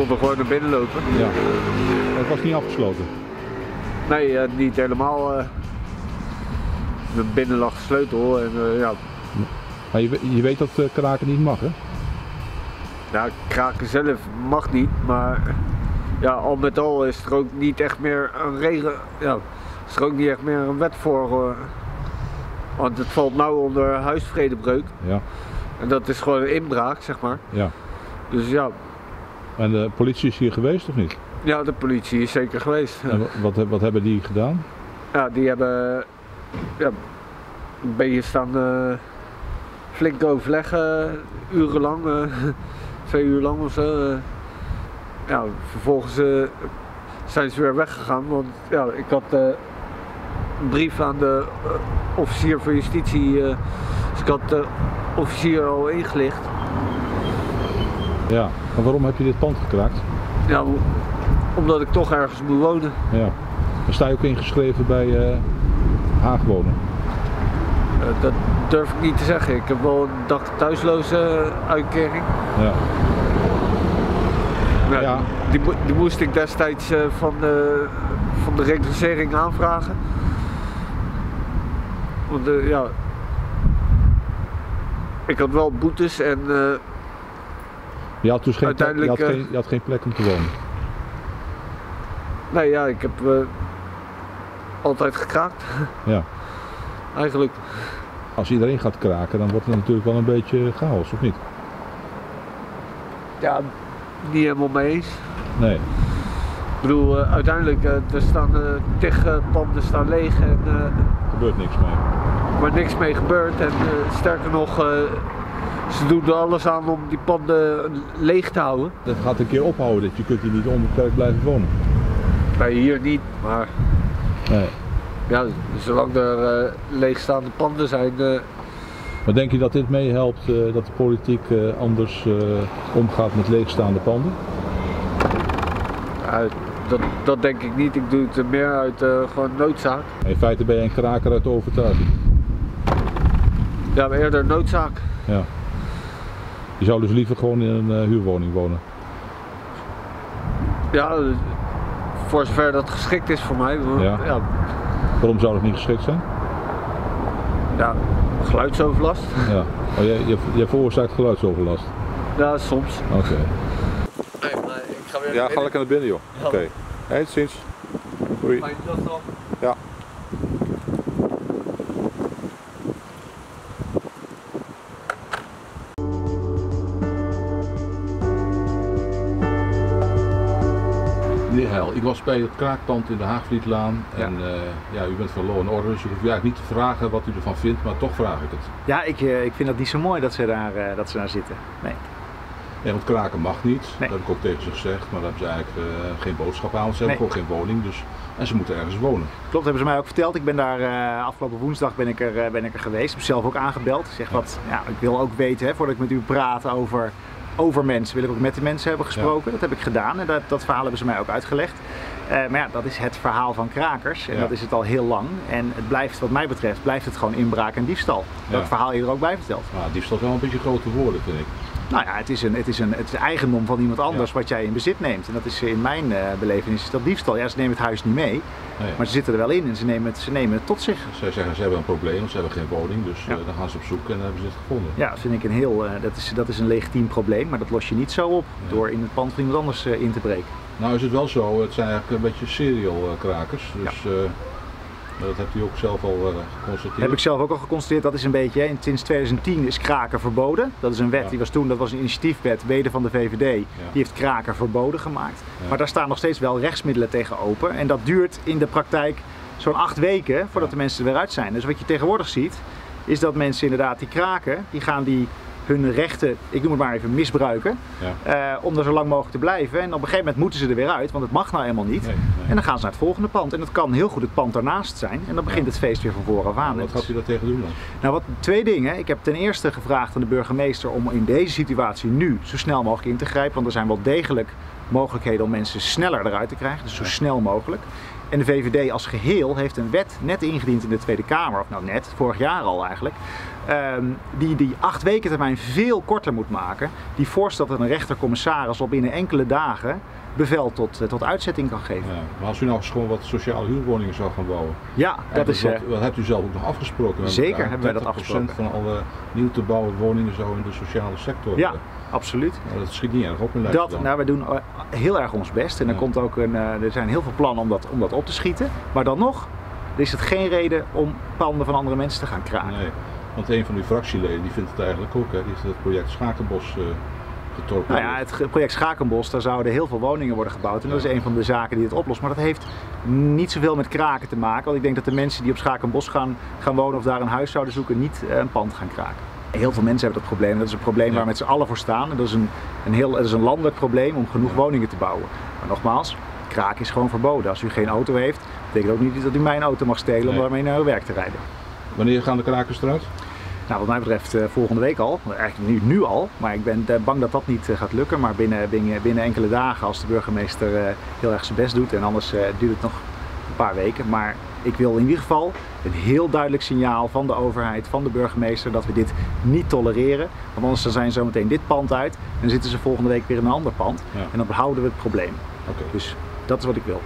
konden gewoon naar binnen lopen. Ja. Het was niet afgesloten. Nee, niet helemaal. eh. Binnen lag de sleutel en eh, ja, Maar je, je weet dat eh, kraken niet mag, hè? ja, kraken zelf mag niet, maar ja, al met al is er ook niet echt meer een regel. Ja, is er ook niet echt meer een wet voor. want het valt nou onder huisvredebreuk Ja. en dat is gewoon een inbraak, zeg maar. ja. Dus ja, En de politie is hier geweest of niet? ja de politie is zeker geweest. Wat, wat hebben die gedaan? Ja, die hebben ja, een beetje staan eh, flink overleggen, urenlang, eh, twee uur lang of zo. eh. ja, vervolgens zijn ze weer weggegaan, want ja, ik had een brief aan de officier van justitie, dus ik had de officier al ingelicht. Ja. Maar waarom heb je dit pand gekraakt? Ja, omdat ik toch ergens moet wonen. Ja. Dan sta je ook ingeschreven bij eh Haag wonen. Eh, dat durf ik niet te zeggen. Ik heb wel een dak thuisloze uitkering. Ja. Ja, Ja. Die, die moest ik destijds eh, van, de, van de reclassering aanvragen. Want eh, ja, ik had wel boetes en eh, Je had dus geen, plek, je Uiteindelijk, had eh, geen, je had geen plek om te wonen. nee ja, ik heb eh, altijd gekraakt Ja. eigenlijk. Als iedereen gaat kraken, dan wordt het natuurlijk wel een beetje chaos, of niet? Ja, niet helemaal mee eens. Nee. Ik bedoel, eh, uiteindelijk, eh, er staan eh eh, panden staan leeg en eh, Er gebeurt niks mee. waar niks mee gebeurt. En eh, sterker nog, eh, ze doen er alles aan om die panden leeg te houden. Dat gaat een keer ophouden, dat je kunt hier niet onbeperkt blijven wonen. Nee, hier niet, maar Nee. ja, zolang er eh, leegstaande panden zijn, eh, Maar denk je dat dit meehelpt eh, dat de politiek anders omgaat met leegstaande panden? ja, dat, dat denk ik niet. Ik doe het er meer uit gewoon noodzaak. In feite ben je een kraker uit overtuiging. Ja, maar eerder noodzaak. Ja. Je zou dus liever gewoon in een eh, huurwoning wonen. Ja, voor zover dat geschikt is voor mij. Ja. ja, Waarom zou dat niet geschikt zijn? ja, geluidsoverlast. Ja. Oh, jij, jij, jij veroorzaakt geluidsoverlast. Ja, soms. Oké. Nee, maar ik ga weer Ja, ga lekker naar binnen joh. Oké. Hey, tot ziens. Doei. Ja. Ik was bij het kraakpand in de Haagvlietlaan en eh, ja, u bent van Law Order, dus ik hoef u eigenlijk niet te vragen wat u ervan vindt, maar toch vraag ik het. Ja, ik, eh, ik vind dat niet zo mooi dat ze daar, eh, dat ze daar zitten. Nee. Ja, want kraken mag niet, Nee. dat heb ik ook tegen ze gezegd, maar daar hebben ze eigenlijk geen boodschap aan, ze Nee. hebben gewoon geen woning, dus, en ze moeten ergens wonen. Klopt, hebben ze mij ook verteld. Ik ben daar afgelopen woensdag ben ik, er, ben ik er geweest. Ik heb zelf ook aangebeld. Ik zeg wat, ja, ik wil ook weten, hè, voordat ik met u praat over, over mensen, wil ik ook met de mensen hebben gesproken. Dat heb ik gedaan en dat, dat verhaal hebben ze mij ook uitgelegd. Eh, maar ja, dat is het verhaal van krakers en Ja. dat is het al heel lang. En het blijft, wat mij betreft, blijft het gewoon inbraak en diefstal. Dat Ja. verhaal je er ook bij vertelt. Maar diefstal is wel een beetje grote woorden, vind ik. Nou ja, het is, een, het is, een, het is eigendom van iemand anders wat jij in bezit neemt. En dat is in mijn eh belevenis is dat diefstal. Ja, ze nemen het huis niet mee, Nee. maar ze zitten er wel in en ze nemen het, ze nemen het tot zich. Zij zeggen ze hebben een probleem, ze hebben geen woning, dus Ja. eh, dan gaan ze op zoek en dan hebben ze het gevonden. Ja, dat vind ik een heel, eh, dat, is, dat is een legitiem probleem, maar dat los je niet zo op door in het pand van iemand anders in te breken. Nou is het wel zo, het zijn eigenlijk een beetje serial krakers, dus dat hebt u ook zelf al eh, geconstateerd. Heb ik zelf ook al geconstateerd, dat is een beetje, hè, sinds 2010 is kraken verboden. Dat is een wet, Ja. die was toen, dat was een initiatiefwet, weder van de VVD. Die heeft kraken verboden gemaakt. Ja. Maar daar staan nog steeds wel rechtsmiddelen tegen open. En dat duurt in de praktijk zo'n acht weken voordat de mensen er weer uit zijn. Dus wat je tegenwoordig ziet, is dat mensen inderdaad die kraken, die gaan die hun rechten, ik noem het maar even, misbruiken. Ja. eh, om er zo lang mogelijk te blijven. En op een gegeven moment moeten ze er weer uit, want het mag nou helemaal niet. Nee, nee. En dan gaan ze naar het volgende pand. En dat kan heel goed het pand daarnaast zijn. En dan begint het feest weer van vooraf aan. Wat gaat u daar tegen doen dan? Nou, wat, twee dingen. Ik heb ten eerste gevraagd aan de burgemeester om in deze situatie nu zo snel mogelijk in te grijpen. Want er zijn wel degelijk mogelijkheden om mensen sneller eruit te krijgen. Dus zo snel mogelijk. En de VVD als geheel heeft een wet net ingediend in de Tweede Kamer, of nou net, vorig jaar al eigenlijk, ehm, die die acht weken termijn veel korter moet maken. Die voorstelt dat een rechtercommissaris al binnen enkele dagen bevel tot, eh, tot uitzetting kan geven. Ja. Maar als u nou gewoon wat sociale huurwoningen zou gaan bouwen. Ja, dat is... wat, eh, hebt u zelf ook nog afgesproken? Zeker hebben wij dat 30% afgesproken. van alle nieuw te bouwen woningen zo in de sociale sector. ja, eh, absoluut. nou, dat schiet niet erg op in Dat, Leiden dan. nou, we doen heel erg ons best en er, komt ook een, er zijn heel veel plannen om dat, om dat op te schieten. Maar dan nog is het geen reden om panden van andere mensen te gaan kraken. Nee, want een van uw fractieleden die vindt het eigenlijk ook. Hè. Die heeft het project Schakenbos getorpedeerd. Nou ja, het project Schakenbos, daar zouden heel veel woningen worden gebouwd. En dat is een van de zaken die het oplost. Maar dat heeft niet zoveel met kraken te maken. Want ik denk dat de mensen die op Schakenbos gaan, gaan wonen of daar een huis zouden zoeken, niet eh, een pand gaan kraken. Heel veel mensen hebben dat probleem. Dat is een probleem Ja. waar we met z'n allen voor staan. En dat is een, een, heel, dat is een landelijk probleem om genoeg woningen te bouwen. Maar nogmaals, kraken is gewoon verboden. Als u geen auto heeft, betekent ook niet dat u mijn auto mag stelen om daarmee naar uw werk te rijden. Wanneer gaan de krakers eruit? Nou, wat mij betreft eh, volgende week al. Eigenlijk nu, nu al. Maar ik ben eh, bang dat dat niet eh, gaat lukken. Maar binnen, binnen, binnen enkele dagen als de burgemeester heel erg zijn best doet. En anders duurt het nog een paar weken. Maar ik wil in ieder geval een heel duidelijk signaal van de overheid, van de burgemeester, dat we dit niet tolereren. Want anders dan zijn zometeen dit pand uit. En dan zitten ze volgende week weer in een ander pand. Ja. En dan behouden we het probleem. Dus dat is wat ik wil.